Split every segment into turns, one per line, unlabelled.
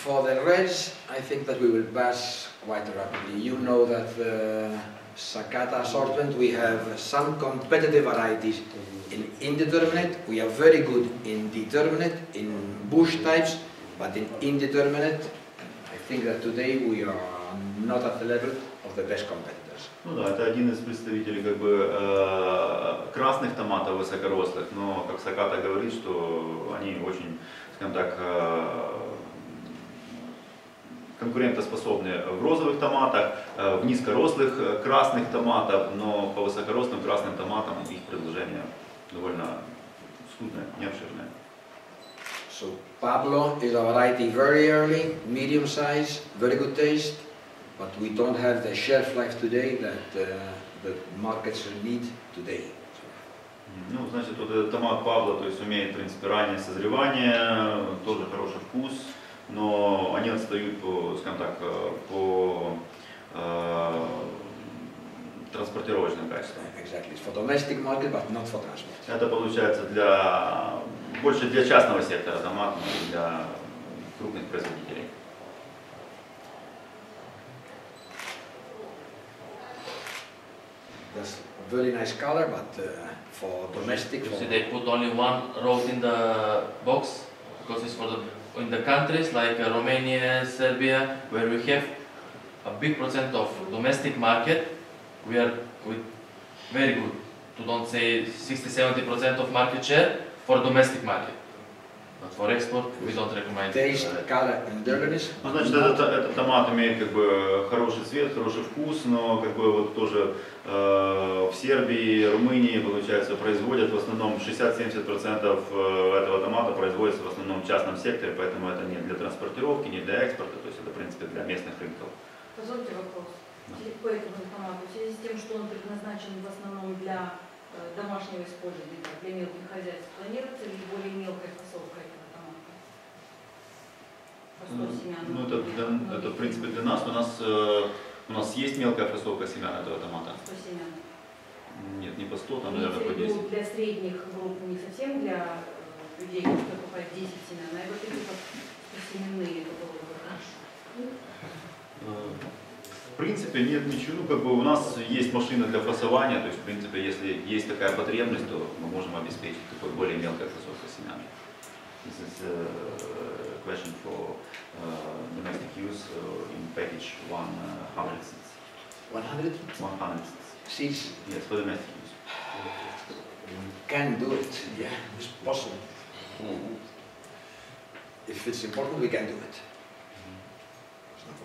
For the reds, I think that we will pass quite rapidly. You know that the Sakata assortment, we have some competitive varieties in indeterminate. We are very good in determinate, in bush types, but in indeterminate, I think that today we are not at the level of the best competitors.
Ну да, это один из представителей как бы э, красных томатов высокорослых, но как Саката говорит, что они очень, скажем так, э, конкурентоспособны в розовых томатах, э, в низкорослых э, красных томатах, но по высокорослым красным томатам их предложение довольно скудное, не обширное.
So Pablo is a variety very early, medium size, very good taste, but we don't have the shelf life today that uh, the markets need today.
Ну, значит, вот этот томат Павла, то есть умеет, в принципе, раннее созревание, тоже хороший вкус, но они отстают по, скажем так, э, по э, транспортировочным качествам.
Exactly, for domestic market, but not for transport.
Это получается для больше для частного сектора но для крупных производителей.
That's very nice color, but uh, for domestic,
You see, they put only one road in the box because it's for the in the countries like uh, Romania, Serbia, where we have a big percent of domestic market. We are with very good, to don't say 60-70% of market share for domestic market. Export, we don't recommend.
taste, color, and dirtiness.
Ну, значит, этот, этот томат имеет как бы хороший цвет, хороший вкус, но как бы вот тоже э, в Сербии, Румынии, получается, производят в основном 60-70% э, этого томата производится в основном в частном секторе, поэтому это не для транспортировки, не для экспорта, то есть это, в принципе, для местных рынков.
Позвольте вопрос. По этому томату, в связи с тем, что он предназначен в основном для домашнего использования, для мелких хозяйств, планируется ли более мелкая фасовка этого томата? По 100 семян.
Ну, это, для- это, в принципе, для нас. У нас, э, у нас есть мелкая фасовка семян этого томата.
100 семян.
Нет, не по 100, там,
Имеется
наверное, по
в виду
10.
для средних групп, не совсем для э, людей, которые покупают 10 семян, а вот такие вот 100-семенные, которые вот хорошо.
Э, принципе, нет ничего, ну, как бы у нас есть машина для фасования, то есть, в принципе, если есть такая потребность, то мы можем обеспечить такой более мелкой фасовкой семян. This is a question for uh, domestic use uh, in package 100 seeds.
100
100 seeds. Yes, for domestic use.
can do it, yeah, it's possible. If it's important, we can do it.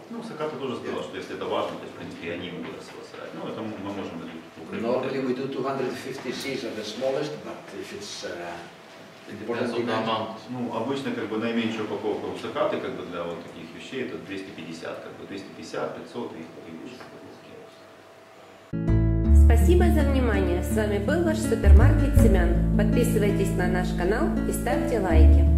Ну, Саката тоже сказал, что если это важно, то, в принципе, и они могут рассылать. Ну, это мы можем это
Normally we do 250 seeds are the smallest, but if it's uh, important demand.
Ну, обычно, как бы, наименьшая упаковка у Сакаты, как бы, для вот таких вещей, это 250, как бы, 250, 500 и, и выше.
Спасибо за внимание. С вами был ваш супермаркет семян. Подписывайтесь на наш канал и ставьте лайки.